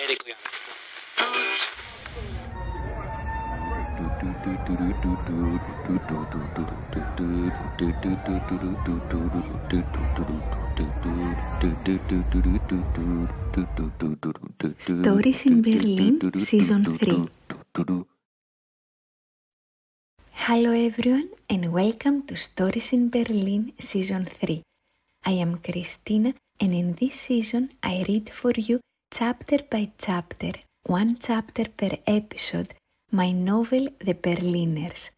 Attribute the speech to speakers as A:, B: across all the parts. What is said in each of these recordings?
A: medically.
B: Stories in Berlin, Season 3. Hello everyone and welcome to Stories in Berlin, Season 3. I am Christina and in this season I read for you chapter by chapter, one chapter per episode, my novel The Berliners,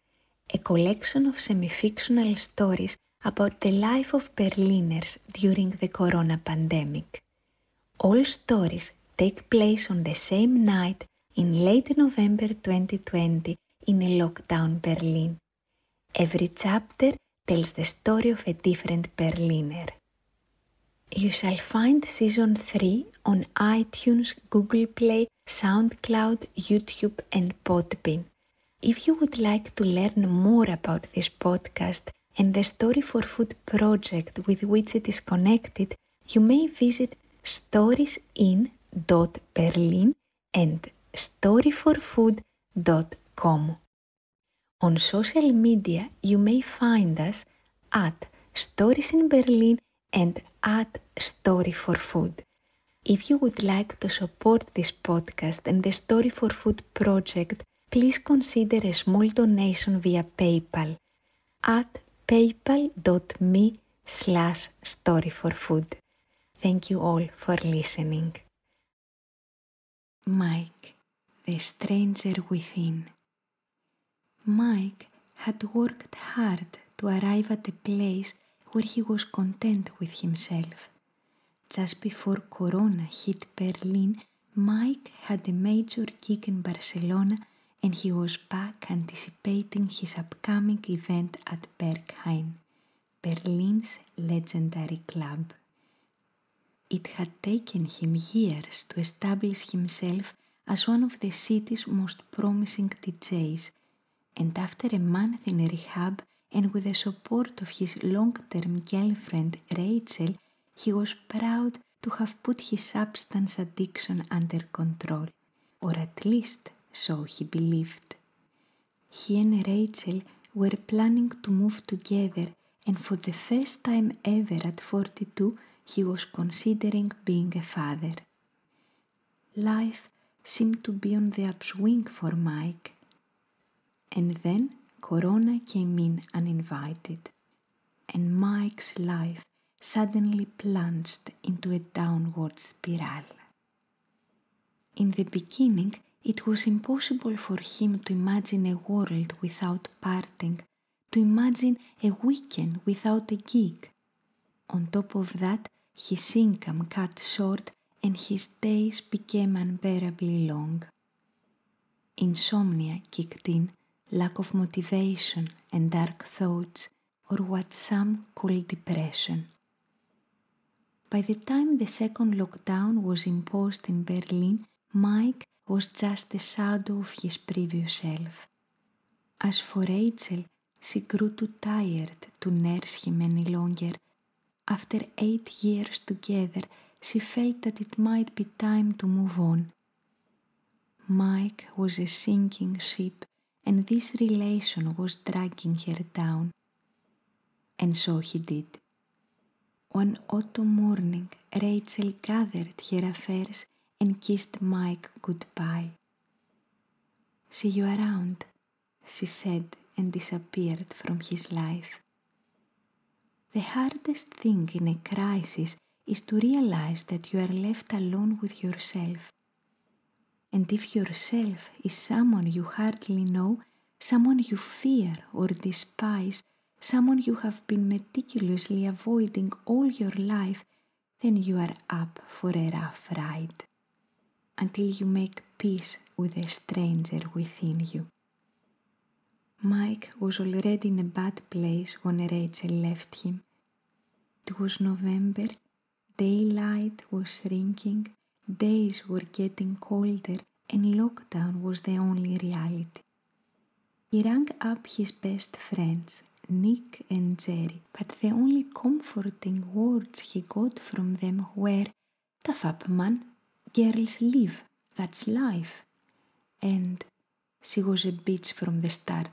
B: a collection of semi-fictional stories about the life of Berliners during the corona pandemic. All stories take place on the same night in late November 2020 in a lockdown Berlin. Every chapter tells the story of a different Berliner. You shall find season 3 on iTunes, Google Play, SoundCloud, YouTube, and Podbean. If you would like to learn more about this podcast and the Story for Food project with which it is connected, you may visit storiesin.berlin and storyforfood.com. On social media, you may find us at Stories in Berlin and at Story for Food. If you would like to support this podcast and the Story for Food project, please consider a small donation via PayPal at paypal.me slash storyforfood. Thank you all for listening. Mike, the stranger within. Mike had worked hard to arrive at a place where he was content with himself. Just before Corona hit Berlin, Mike had a major gig in Barcelona and he was back anticipating his upcoming event at Berghain, Berlin's legendary club. It had taken him years to establish himself as one of the city's most promising DJs, and after a month in rehab and with the support of his long-term girlfriend Rachel, he was proud to have put his substance addiction under control, or at least so he believed. He and Rachel were planning to move together, and for the first time ever at 42, he was considering being a father. Life seemed to be on the upswing for Mike. And then Corona came in uninvited, and Mike's life suddenly plunged into a downward spiral. In the beginning, it was impossible for him to imagine a world without parting, to imagine a weekend without a gig. On top of that, his income cut short and his days became unbearably long. Insomnia kicked in, lack of motivation and dark thoughts, or what some call depression. By the time the second lockdown was imposed in Berlin, Mike was just the shadow of his previous self. As for Rachel, she grew too tired to nurse him any longer. After eight years together, she felt that it might be time to move on. Mike was a sinking ship, and this relation was dragging her down. And so he did. One autumn morning, Rachel gathered her affairs and kissed Mike goodbye. See you around, she said and disappeared from his life. The hardest thing in a crisis is to realize that you are left alone with yourself. And if yourself is someone you hardly know, someone you fear or despise, someone you have been meticulously avoiding all your life, then you are up for a rough ride until you make peace with a stranger within you. Mike was already in a bad place when Rachel left him. It was November, daylight was shrinking, days were getting colder, and lockdown was the only reality. He rang up his best friends, Nick and Jerry, but the only comforting words he got from them were, Tough up, man, girls live, that's life. And she was a bitch from the start.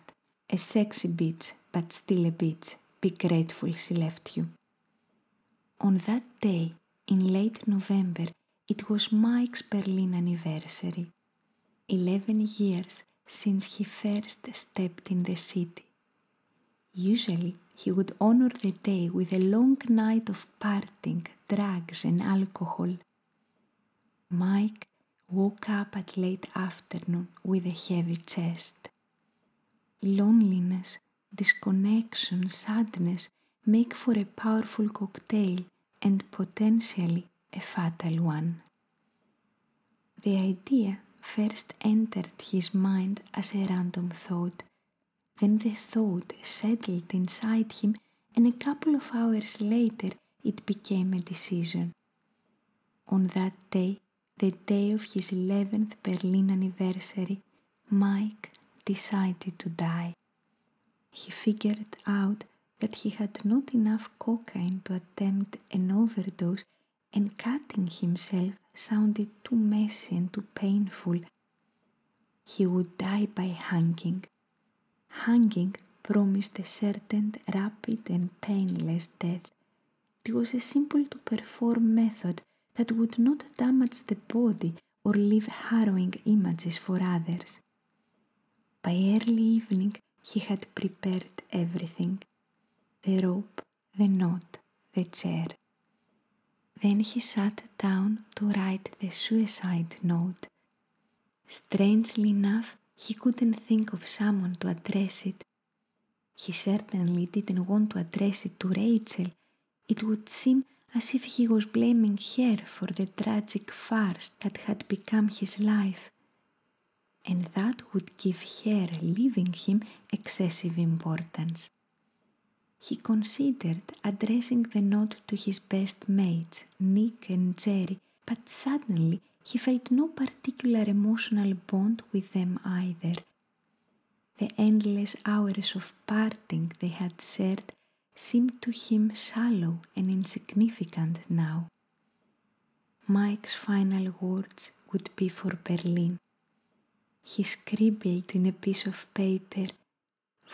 B: A sexy bitch, but still a bitch. Be grateful she left you. On that day, in late November, it was Mike's Berlin anniversary. Eleven years since he first stepped in the city. Usually, he would honor the day with a long night of partying, drugs, and alcohol. Mike woke up at late afternoon with a heavy chest. Loneliness, disconnection, sadness make for a powerful cocktail and potentially a fatal one. The idea first entered his mind as a random thought. Then the thought settled inside him, and a couple of hours later it became a decision. On that day, the day of his 11th Berlin anniversary, Mike decided to die. He figured out that he had not enough cocaine to attempt an overdose and cutting himself sounded too messy and too painful. He would die by hanging. Hanging promised a certain rapid and painless death. It was a simple to perform method that would not damage the body or leave harrowing images for others. By early evening, he had prepared everything the rope, the knot, the chair. Then he sat down to write the suicide note. Strangely enough, he couldn't think of someone to address it. He certainly didn't want to address it to Rachel. It would seem as if he was blaming her for the tragic farce that had become his life. And that would give her leaving him excessive importance. He considered addressing the note to his best mates, Nick and Jerry, but suddenly he felt no particular emotional bond with them either. The endless hours of parting they had shared seemed to him shallow and insignificant now. Mike's final words would be for Berlin. He scribbled in a piece of paper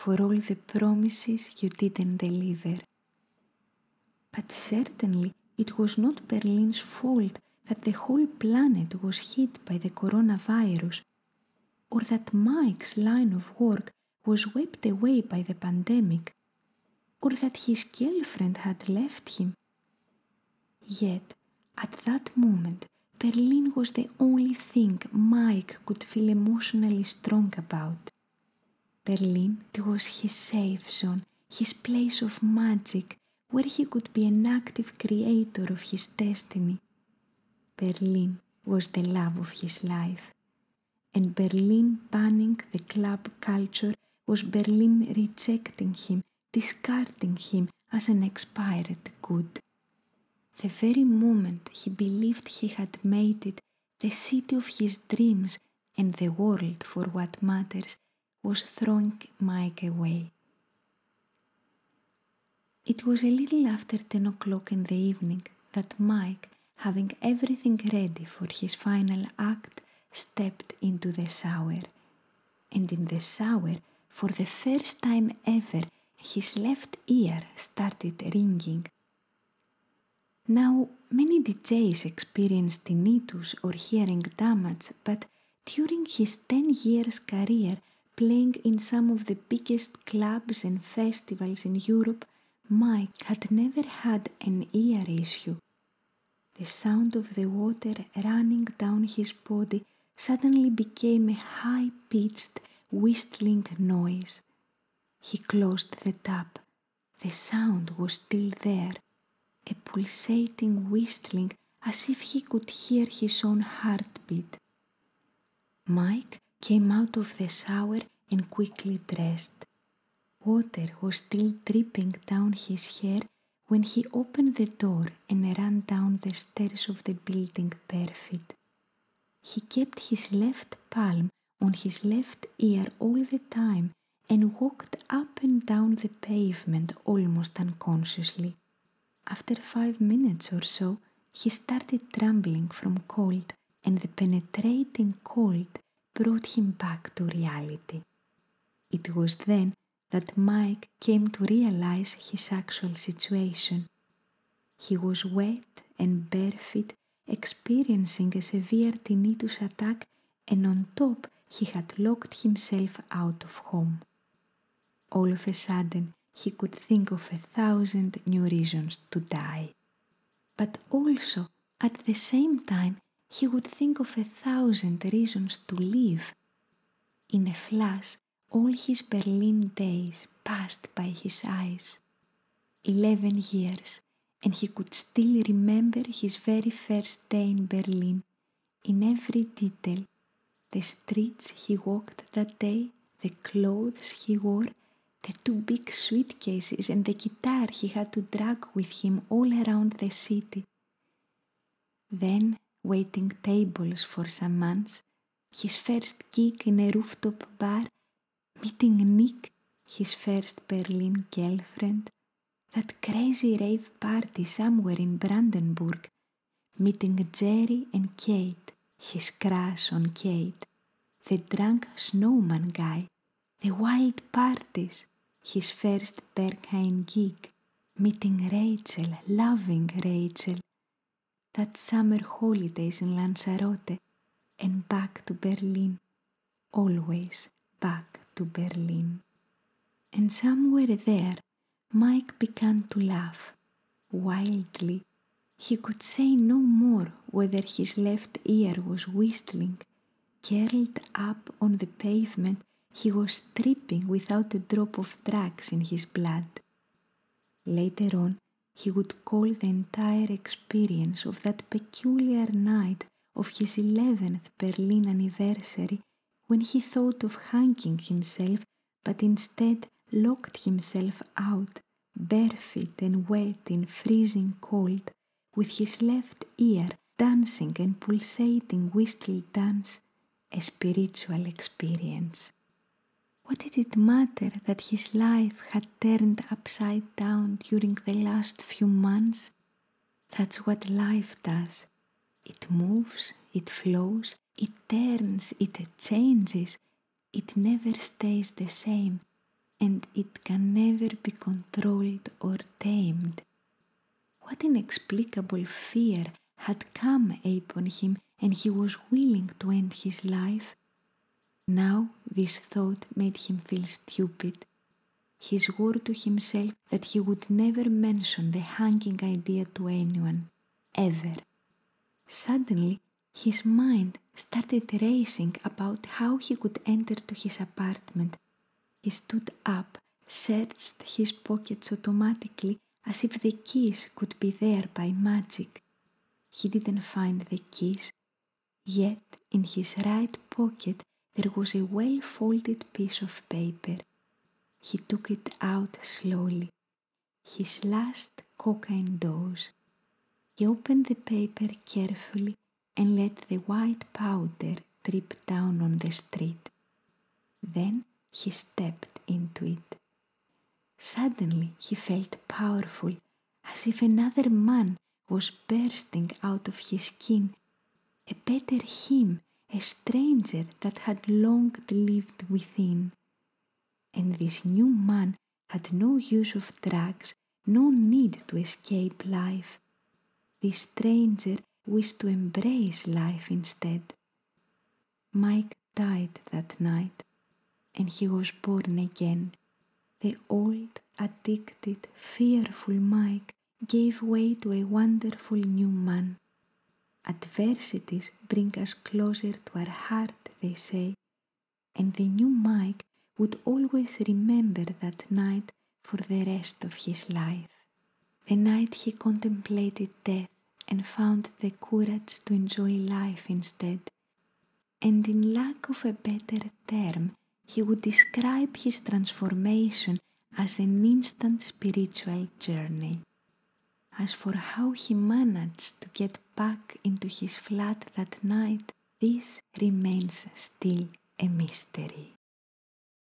B: for all the promises you didn't deliver. But certainly it was not Berlin's fault that the whole planet was hit by the coronavirus, or that Mike's line of work was wiped away by the pandemic, or that his girlfriend had left him. Yet, at that moment, Berlin was the only thing Mike could feel emotionally strong about. Berlin was his safe zone, his place of magic, where he could be an active creator of his destiny. Berlin was the love of his life. And Berlin banning the club culture was Berlin rejecting him, discarding him as an expired good. The very moment he believed he had made it the city of his dreams and the world for what matters, was throwing Mike away. It was a little after ten o'clock in the evening that Mike, having everything ready for his final act, stepped into the shower. And in the shower, for the first time ever, his left ear started ringing. Now, many DJs experience tinnitus or hearing damage, but during his 10 years career, playing in some of the biggest clubs and festivals in Europe, Mike had never had an ear issue. The sound of the water running down his body suddenly became a high pitched whistling noise. He closed the tap. The sound was still there, a pulsating whistling as if he could hear his own heartbeat. Mike came out of the shower and quickly dressed. Water was still dripping down his hair when he opened the door and ran down the stairs of the building barefoot. He kept his left palm on his left ear all the time and walked up and down the pavement almost unconsciously. After five minutes or so, he started trembling from cold and the penetrating cold brought him back to reality. It was then that Mike came to realize his actual situation. He was wet and barefoot, experiencing a severe tinnitus attack, and on top he had locked himself out of home. All of a sudden, he could think of a thousand new reasons to die. But also, at the same time, he would think of a thousand reasons to live. In a flash, all his Berlin days passed by his eyes. Eleven years, and he could still remember his very first day in Berlin, in every detail the streets he walked that day, the clothes he wore, the two big suitcases, and the guitar he had to drag with him all around the city. Then, waiting tables for some months, his first gig in a rooftop bar, meeting Nick, his first Berlin girlfriend, that crazy rave party somewhere in Brandenburg, meeting Jerry and Kate, his crush on Kate, the drunk snowman guy, the wild parties, his first Berghain gig, meeting Rachel, loving Rachel, that summer holidays in Lanzarote, and back to Berlin, always back to Berlin. And somewhere there, Mike began to laugh, wildly. He could say no more whether his left ear was whistling. Curled up on the pavement, he was tripping without a drop of drugs in his blood. Later on, he would call the entire experience of that peculiar night of his 11th Berlin anniversary when he thought of hanging himself but instead locked himself out, barefoot and wet in freezing cold, with his left ear dancing and pulsating whistle dance, a spiritual experience. What did it matter that his life had turned upside down during the last few months? That's what life does. It moves, it flows, it turns, it changes, it never stays the same, and it can never be controlled or tamed. What inexplicable fear had come upon him, and he was willing to end his life? Now this thought made him feel stupid. He swore to himself that he would never mention the hanging idea to anyone, ever. Suddenly, his mind started racing about how he could enter to his apartment. He stood up, searched his pockets automatically as if the keys could be there by magic. He didn't find the keys, yet in his right pocket there was a well folded piece of paper. He took it out slowly. His last cocaine dose. He opened the paper carefully and let the white powder drip down on the street. Then he stepped into it. Suddenly he felt powerful, as if another man was bursting out of his skin, a better him a stranger that had long lived within. And this new man had no use of drugs, no need to escape life. This stranger wished to embrace life instead. Mike died that night, and he was born again. The old, addicted, fearful Mike gave way to a wonderful new man. Adversities bring us closer to our heart, they say, and the new Mike would always remember that night for the rest of his life. The night he contemplated death and found the courage to enjoy life instead. And in lack of a better term, he would describe his transformation as an instant spiritual journey. As for how he managed to get back into his flat that night, this remains still a mystery.